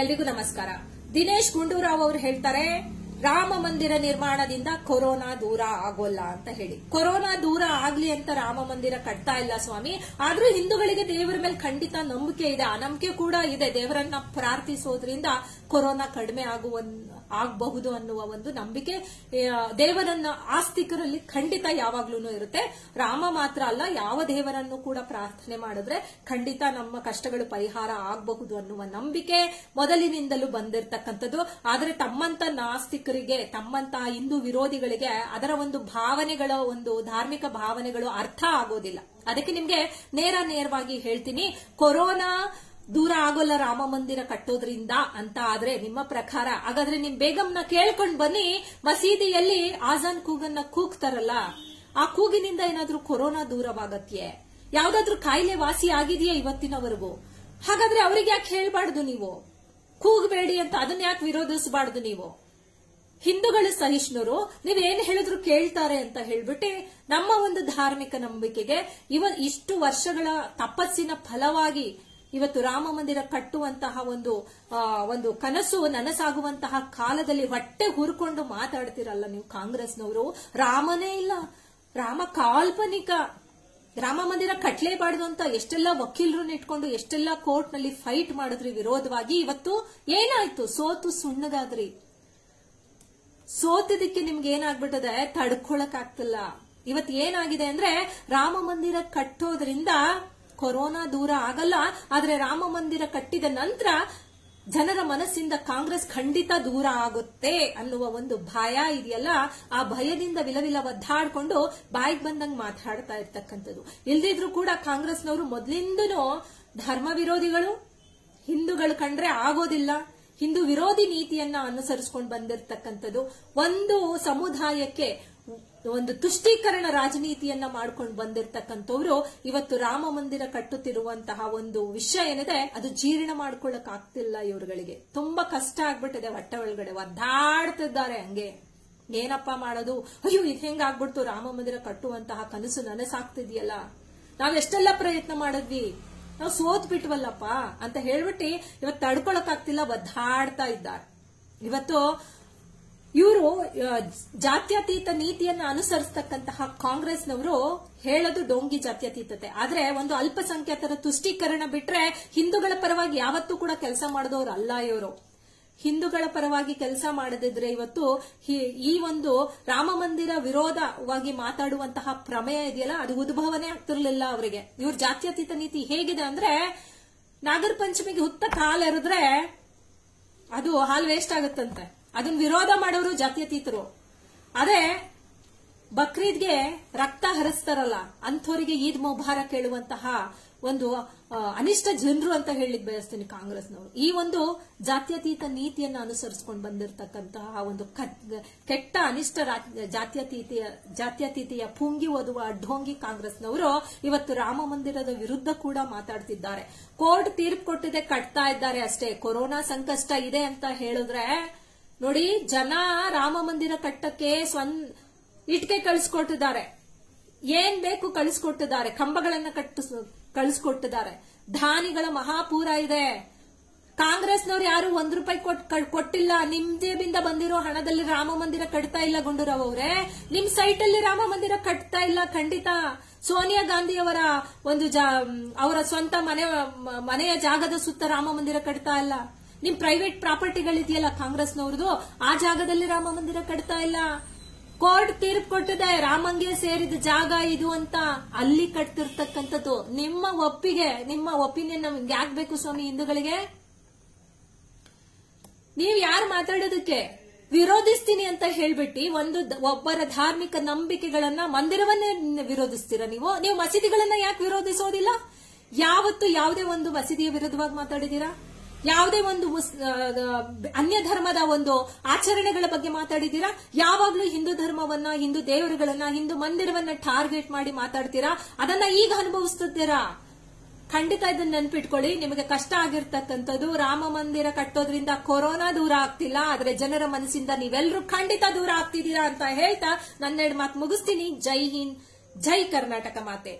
ಎಲ್ರಿಗೂ ನಮಸ್ಕಾರ. ದಿನೇಶ್ ಗುಂಡೂರಾವ್ ಅವರು ಹೇಳ್ತಾರೆ ರಾಮ ಮಂದಿರ ನಿರ್ಮಾಣದಿಂದ ಕೊರೋನಾ ದೂರ ಆಗೋಲ್ಲ ಅಂತ ಹೇಳಿ. ಕೊರೋನಾ ದೂರ ಆಗ್ಲಿ ಅಂತ ರಾಮ ಮಂದಿರ ಕಟ್ತಾ ಇಲ್ಲ ಸ್ವಾಮಿ. ಆದ್ರೂ ಹಿಂದೂಗಳಿಗೆ ದೇವರ ಮೇಲೆ ಖಂಡಿತ ನಂಬಿಕೆ ಇದೆ. ಆ ನಂಬಿಕೆ ಕೂಡ ಇದೆ. ದೇವರನ್ನ ಪ್ರಾರ್ಥಿಸೋದ್ರಿಂದ ಕೊರೋನಾ ಕಡಿಮೆ ಆಗುವ, ಆಗಬಹುದು ಅನ್ನುವ ಒಂದು ನಂಬಿಕೆ ದೇವರನ್ನ ಆಸ್ತಿಕರಲ್ಲಿ ಖಂಡಿತ ಯಾವಾಗ್ಲೂ ಇರುತ್ತೆ. ರಾಮ ಮಾತ್ರ ಅಲ್ಲ, ಯಾವ ದೇವರನ್ನು ಕೂಡ ಪ್ರಾರ್ಥನೆ ಮಾಡಿದ್ರೆ ಖಂಡಿತ ನಮ್ಮ ಕಷ್ಟಗಳು ಪರಿಹಾರ ಆಗಬಹುದು ಅನ್ನುವ ನಂಬಿಕೆ ಮೊದಲಿನಿಂದಲೂ ಬಂದಿರತಕ್ಕಂಥದ್ದು. ಆದ್ರೆ ತಮ್ಮಂತ ನಾಸ್ತಿಕರಿಗೆ ತಮ್ಮಂತಹ ಹಿಂದೂ ವಿರೋಧಿಗಳಿಗೆ ಅದರ ಒಂದು ಭಾವನೆಗಳ ಒಂದು ಧಾರ್ಮಿಕ ಭಾವನೆಗಳು ಅರ್ಥ ಆಗೋದಿಲ್ಲ. ಅದಕ್ಕೆ ನಿಮ್ಗೆ ನೇರ ನೇರವಾಗಿ ಹೇಳ್ತೀನಿ, ಕೊರೋನಾ ದೂರ ಆಗೋಲ್ಲ ರಾಮ ಮಂದಿರ ಕಟ್ಟೋದ್ರಿಂದ ಅಂತ ಆದ್ರೆ ನಿಮ್ಮ ಪ್ರಕಾರ, ಹಾಗಾದ್ರೆ ನಿಮ್ ಬೇಗಂನ ಕೇಳ್ಕೊಂಡ್ ಬನ್ನಿ, ಮಸೀದಿಯಲ್ಲಿ ಆಜಾನ್ ಕೂಗನ್ನ ಕೂಗ್ತಾರಲ್ಲ, ಆ ಕೂಗಿನಿಂದ ಏನಾದ್ರೂ ಕೊರೋನಾ ದೂರವಾಗತ್ಯೆ? ಯಾವ್ದಾದ್ರೂ ಕಾಯಿಲೆ ವಾಸಿ ಆಗಿದೆಯಾ ಇವತ್ತಿನವರೆಗೂ? ಹಾಗಾದ್ರೆ ಅವ್ರಿಗೆ ಯಾಕೆ ಹೇಳ್ಬಾರ್ದು ನೀವು? ಕೂಗಬೇಡಿ ಅಂತ ಅದನ್ನ ಯಾಕೆ ವಿರೋಧಿಸಬಾರ್ದು ನೀವು? ಹಿಂದೂಗಳು ಸಹಿಷ್ಣುರು ಏನ್ ಹೇಳಿದ್ರು ಕೇಳ್ತಾರೆ ಅಂತ ಹೇಳ್ಬಿಟ್ಟು ನಮ್ಮ ಒಂದು ಧಾರ್ಮಿಕ ನಂಬಿಕೆಗೆ ಇವ ಇಷ್ಟು ವರ್ಷಗಳ ತಪಸ್ಸಿನ ಫಲವಾಗಿ ಇವತ್ತು ರಾಮ ಮಂದಿರ ಕಟ್ಟುವಂತಹ ಒಂದು ಒಂದು ಕನಸು, ನನಸಾಗುವಂತಹ ಕಾಲದಲ್ಲಿ ಹೊಟ್ಟೆ ಹುರ್ಕೊಂಡು ಮಾತಾಡ್ತಿರಲ್ಲ ನೀವು ಕಾಂಗ್ರೆಸ್ನವರು? ರಾಮನೇ ಇಲ್ಲ. ರಾಮ ಕಾಲ್ಪನಿಕ. ರಾಮ ಮಂದಿರ ಕಟ್ಲೇಬಾರ್ದು ಅಂತ ಎಷ್ಟೆಲ್ಲ ವಕೀಲರನ್ನ ಇಟ್ಕೊಂಡು ಎಷ್ಟೆಲ್ಲ ಕೋರ್ಟ್ನಲ್ಲಿ ಫೈಟ್ ಮಾಡಿದ್ರಿ ವಿರೋಧವಾಗಿ ಇವತ್ತು ಏನಾಯ್ತು? ಸೋತು ಸುಣ್ಣಗಾದ್ರಿ. ಸೋತಿದ್ದಕ್ಕೆ ನಿಮ್ಗೆ ಏನಾಗ್ಬಿಟ್ಟದೆ? ತಡ್ಕೊಳಕ್ ಆಗ್ತಿಲ್ಲ ಇವತ್ ಏನಾಗಿದೆ ಅಂದ್ರೆ ರಾಮ ಮಂದಿರ ಕಟ್ಟೋದ್ರಿಂದ ಕೊರೋನಾ ದೂರ ಆಗಲ್ಲ, ಆದ್ರೆ ರಾಮ ಮಂದಿರ ಕಟ್ಟಿದ ನಂತರ ಜನರ ಮನಸ್ಸಿಂದ ಕಾಂಗ್ರೆಸ್ ಖಂಡಿತ ದೂರ ಆಗುತ್ತೆ ಅನ್ನುವ ಒಂದು ಭಯ ಇದೆಯಲ್ಲ? ಆ ಭಯದಿಂದ ವಿಲವಿಲ ಒದ್ದಾಡ್ಕೊಂಡು ಬಾಯಿಗೆ ಬಂದಂಗೆ ಮಾತಾಡ್ತಾ ಇರ್ತಕ್ಕಂಥದ್ದು. ಇಲ್ದಿದ್ರು ಕೂಡ ಕಾಂಗ್ರೆಸ್ನವರು ಮೊದಲಿಂದನೂ ಧರ್ಮ ವಿರೋಧಿಗಳು, ಹಿಂದೂಗಳು ಕಂಡ್ರೆ ಆಗೋದಿಲ್ಲ. ಹಿಂದೂ ವಿರೋಧಿ ನೀತಿಯನ್ನ ಅನುಸರಿಸಿಕೊಂಡು ಬಂದಿರತಕ್ಕಂಥದ್ದು ಒಂದು ಸಮುದಾಯಕ್ಕೆ ಒಂದು ತುಷ್ಟೀಕರಣ ರಾಜನೀತಿಯನ್ನ ಮಾಡ್ಕೊಂಡು ಬಂದಿರತಕ್ಕಂಥವ್ರು ಇವತ್ತು ರಾಮ ಮಂದಿರ ಕಟ್ಟುತ್ತಿರುವಂತಹ ಒಂದು ವಿಷಯ ಏನಿದೆ, ಅದು ಜೀರ್ಣ ಮಾಡ್ಕೊಳ್ಳಕ್ ಆಗ್ತಿಲ್ಲ ಇವ್ರುಗಳಿಗೆ. ತುಂಬಾ ಕಷ್ಟ ಆಗ್ಬಿಟ್ಟಿದೆ, ಹೊಟ್ಟೆ ಒಳಗಡೆ ಒದ್ದಾಡ್ತಿದ್ದಾರೆ ಹಂಗೆ. ಏನಪ್ಪ ಮಾಡೋದು? ಅಯ್ಯೋ, ಇದು ಹೆಂಗಾಗ್ಬಿಡ್ತು ರಾಮ ಮಂದಿರ ಕಟ್ಟುವಂತಹ ಕನಸು ನನಸಾಗ್ತಿದ್ಯಲ್ಲ. ನಾವೆಷ್ಟೆಲ್ಲ ಪ್ರಯತ್ನ ಮಾಡಿದ್ವಿ? ನಾವು ಸೋತ್ ಬಿಟ್ವಲ್ಲಪ್ಪ ಅಂತ ಹೇಳ್ಬಿಟ್ಟು ಇವತ್ತು ತಡ್ಕೊಳಕ್ ಆಗ್ತಿಲ್ಲ ಒದ್ದಾಡ್ತಾ ಇದ್ದಾರೆ. ಇವತ್ತು ಇವರು ಜಾತ್ಯತೀತ ನೀತಿಯನ್ನ ಅನುಸರಿಸತಕ್ಕಂತಹ ಕಾಂಗ್ರೆಸ್ನವರು ಹೇಳೋದು ಡೋಂಗಿ ಜಾತ್ಯತೀತತೆ. ಆದ್ರೆ ಒಂದು ಅಲ್ಪಸಂಖ್ಯಾತರ ತುಷ್ಟೀಕರಣ ಬಿಟ್ರೆ ಹಿಂದೂಗಳ ಪರವಾಗಿ ಯಾವತ್ತೂ ಕೂಡ ಕೆಲಸ ಮಾಡಿದವರು ಅಲ್ಲ ಇವರು. ಹಿಂದೂಗಳ ಪರವಾಗಿ ಕೆಲಸ ಮಾಡದಿದ್ರೆ ಇವತ್ತು ಈ ಒಂದು ರಾಮ ಮಂದಿರ ವಿರೋಧವಾಗಿ ಮಾತಾಡುವಂತಹ ಪ್ರಮೇಯ ಇದೆಯಲ್ಲ, ಅದು ಉದ್ಭವನೇ ಆಗ್ತಿರ್ಲಿಲ್ಲ ಅವರಿಗೆ. ಇವ್ರ ಜಾತ್ಯತೀತ ನೀತಿ ಹೇಗಿದೆ ಅಂದ್ರೆ, ನಾಗರ ಪಂಚಮಿಗೆ ಹುತ್ತ ಕಾಲೆರೆದ್ರೆ ಅದು ಹಾಲು ವೇಸ್ಟ್ ಆಗುತ್ತಂತೆ. ಅದನ್ನ ವಿರೋಧ ಮಾಡೋರು ಜಾತ್ಯತೀತರು. ಅದೇ, ಬಕ್ರೀದ್ಗೆ ರಕ್ತ ಹರಿಸ್ತಾರಲ್ಲ ಅಂಥವರಿಗೆ ಈದ್ ಮುಬಾರಕ್ ಹೇಳುವಂತಹ ಒಂದು ಆ, ಅನಿಷ್ಟ ಜನರು ಅಂತ ಹೇಳಿಕ್ ಬಯಸ್ತೀನಿ ಕಾಂಗ್ರೆಸ್ನವರು. ಈ ಒಂದು ಜಾತ್ಯತೀತ ನೀತಿಯನ್ನು ಅನುಸರಿಸಿಕೊಂಡು ಬಂದಿರತಕ್ಕಂತಹ ಒಂದು ಕ- ಕೆಟ್ಟ ಅನಿಷ್ಟ ಜಾತ್ಯತೀತಿಯ ಜಾತ್ಯತೀತೆಯ ಪುಂಗಿ ಓದುವ ಢೋಂಗಿ ಕಾಂಗ್ರೆಸ್ನವರು ಇವತ್ತು ರಾಮ ಮಂದಿರದ ವಿರುದ್ಧ ಕೂಡ ಮಾತಾಡ್ತಿದ್ದಾರೆ. ಕೋರ್ಟ್ ತೀರ್ಪು ಕೊಟ್ಟಿದೆ ಕಟ್ತಾ ಇದ್ದಾರೆ ಅಷ್ಟೇ. ಕೊರೋನಾ ಸಂಕಷ್ಟ ಇದೆ ಅಂತ ಹೇಳಿದ್ರೆ ನೋಡಿ ಜನ ರಾಮ ಮಂದಿರ ಕಟ್ಟಕ್ಕೆ ಸ್ವನ್ ಇಟ್ಕೆ ಕಳಿಸ್ಕೊಟ್ಟಿದ್ದಾರೆ. ಏನ್ ಬೇಕು ಕಳಿಸ್ಕೊಟ್ಟಿದ್ದಾರೆ? ಕಂಬಗಳನ್ನ ಕಟ್ಟು ಕಳಿಸ್ಕೊಟ್ಟಿದ್ದಾರೆ. ಧಾನಿಗಳ ಮಹಾಪೂರ ಇದೆ. ಕಾಂಗ್ರೆಸ್ನವ್ರು ಯಾರು ಒಂದ್ ರೂಪಾಯಿ ಕೊಟ್- ಕೊಟ್ಟಿಲ್ಲ. ನಿಮ್ ಜೇಬಿಂದ ಬಂದಿರೋ ಹಣದಲ್ಲಿ ರಾಮ ಮಂದಿರ ಕಟ್ತಾ ಇಲ್ಲ ಗುಂಡೂರಾವ್ ಅವರೇ. ನಿಮ್ ಸೈಟ್ ಅಲ್ಲಿ ರಾಮ ಮಂದಿರ ಕಟ್ತಾ ಇಲ್ಲ, ಖಂಡಿತ. ಸೋನಿಯಾ ಗಾಂಧಿ ಅವರ ಒಂದು ಅವರ ಸ್ವಂತ ಮನೆ, ಮನೆಯ ಜಾಗದ ಸುತ್ತ ರಾಮ ಮಂದಿರ ಕಟ್ತಾ ಇಲ್ಲ. ನಿಮ್ ಪ್ರೈವೇಟ್ ಪ್ರಾಪರ್ಟಿಗಳಿದೆಯಲ್ಲ ಕಾಂಗ್ರೆಸ್ನವ್ರದ್ದು ಆ ಜಾಗದಲ್ಲಿ ರಾಮ ಮಂದಿರ ಕಟ್ತಾ ಇಲ್ಲ. ಕೋರ್ಟ್ ತೀರ್ಪು ಕೊಟ್ಟಿದೆ, ರಾಮಂಗೆ ಸೇರಿದ ಜಾಗ ಇದು ಅಂತ ಅಲ್ಲಿ ಕಟ್ತಿರ್ತಕ್ಕಂಥದ್ದು ನಿಮ್ಮ ಒಪ್ಪಿಗೆ, ನಿಮ್ಮ ಒಪಿನಿಯನ್ ನಮ್ಗೆ ಯಾಕೆ ಬೇಕು ಸ್ವಾಮಿ ಹಿಂದೂಗಳಿಗೆ? ನೀವ್ ಯಾರು ಮಾತಾಡೋದಕ್ಕೆ? ವಿರೋಧಿಸ್ತೀನಿ ಅಂತ ಹೇಳ್ಬಿಟ್ಟು ಒಂದು ಒಬ್ಬರ ಧಾರ್ಮಿಕ ನಂಬಿಕೆಗಳನ್ನ ಮಂದಿರವನ್ನೇ ವಿರೋಧಿಸ್ತೀರಾ ನೀವು? ನೀವು ಮಸೀದಿಗಳನ್ನ ಯಾಕೆ ವಿರೋಧಿಸೋದಿಲ್ಲ? ಯಾವತ್ತು ಯಾವುದೇ ಒಂದು ಮಸೀದಿಯ ವಿರುದ್ಧವಾಗಿ ಮಾತಾಡಿದೀರಾ ಯಾವುದೇ ಒಂದು ಅನ್ಯ ಧರ್ಮದ ಒಂದು ಆಚರಣೆಗಳ ಬಗ್ಗೆ ಮಾತಾಡಿದ್ದೀರಾ? ಯಾವಾಗ್ಲೂ ಹಿಂದೂ ಧರ್ಮವನ್ನ, ಹಿಂದೂ ದೇವರುಗಳನ್ನ, ಹಿಂದೂ ಮಂದಿರವನ್ನ ಟಾರ್ಗೆಟ್ ಮಾಡಿ ಮಾತಾಡ್ತೀರಾ? ಅದನ್ನ ಈಗ ಅನುಭವಿಸ್ತಿದ್ದೀರಾ? ಖಂಡಿತ ಇದನ್ನ ನೆನ್ಪಿಟ್ಕೊಳ್ಳಿ. ನಿಮಗೆ ಕಷ್ಟ ಆಗಿರ್ತಕ್ಕಂಥದ್ದು ರಾಮ ಮಂದಿರ ಕಟ್ಟೋದ್ರಿಂದ ಕೊರೋನಾ ದೂರ ಆಗ್ತಿಲ್ಲ. ಆದ್ರೆ ಜನರ ಮನಸ್ಸಿಂದ ನೀವೆಲ್ಲರೂ ಖಂಡಿತ ದೂರ ಆಗ್ತಿದ್ದೀರಾ ಅಂತ ಹೇಳ್ತಾ ನನ್ನೆರಡು ಮಾತು ಮುಗಿಸ್ತೀನಿ. ಜೈ ಹಿಂದ್, ಜೈ ಕರ್ನಾಟಕ ಮಾತೆ.